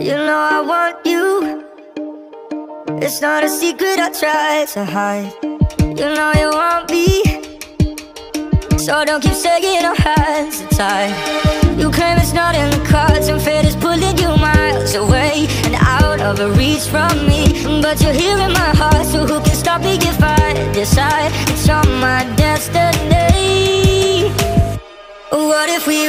You know I want you. It's not a secret I try to hide. You know you want me. So don't keep saying our hands are tied. You claim it's not in the cards And fate is pulling you miles away And out of reach from me. But you're here in my heart So who can stop me if I decide? It's on my destiny. What if we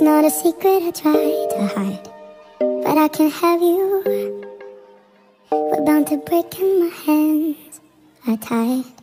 It's not a secret I try to hide But I can't have you. We're bound to break and my hands are tied